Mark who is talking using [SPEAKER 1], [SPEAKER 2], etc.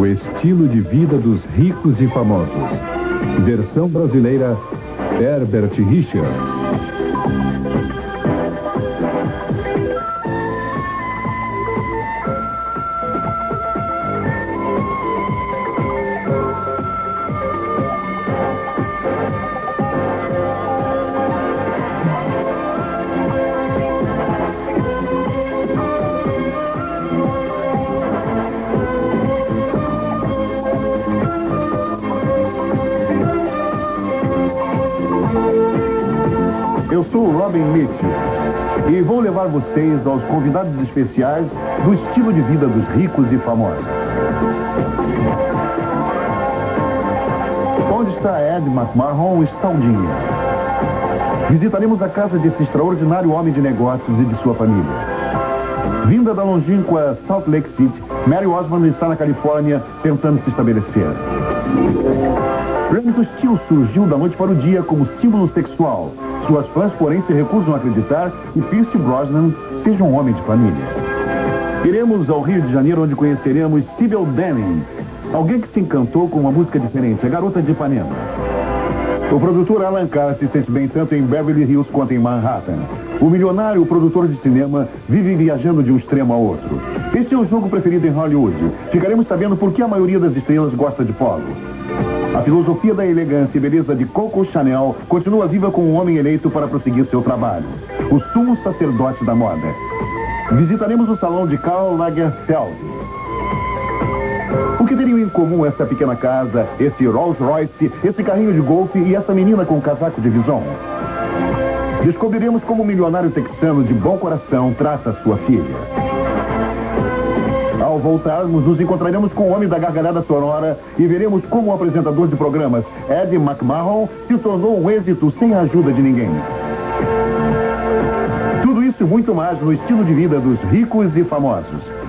[SPEAKER 1] O estilo de vida dos ricos e famosos. Versão brasileira, Herbert Richards.
[SPEAKER 2] Eu sou o Robin Mitchell e vou levar vocês aos convidados especiais do estilo de vida dos ricos e famosos. Onde está Ed McMahon dinheiro. Visitaremos a casa desse extraordinário homem de negócios e de sua família. Vinda da longínqua Salt Lake City, Mary Osmond está na Califórnia tentando se estabelecer. Remington Steele surgiu da noite para o dia como símbolo sexual. Suas fãs, porém, se recusam a acreditar que Pierce Brosnan seja um homem de família. Iremos ao Rio de Janeiro, onde conheceremos Sybil Denning, alguém que se encantou com uma música diferente, a Garota de Ipanema. O produtor Alan Carr se sente bem tanto em Beverly Hills quanto em Manhattan. O milionário produtor de cinema vive viajando de um extremo a outro. Este é o jogo preferido em Hollywood. Ficaremos sabendo por que a maioria das estrelas gosta de polo. A filosofia da elegância e beleza de Coco Chanel continua viva com o homem eleito para prosseguir seu trabalho. O sumo sacerdote da moda. Visitaremos o salão de Karl Lagerfeld. O que teriam em comum essa pequena casa, esse Rolls Royce, esse carrinho de golfe e essa menina com casaco de vison? Descobriremos como o milionário texano de bom coração trata sua filha. Voltarmos, nos encontraremos com o homem da gargalhada sonora e veremos como o apresentador de programas, Ed McMahon, se tornou um êxito sem a ajuda de ninguém. Tudo isso e muito mais no estilo de vida dos ricos e famosos.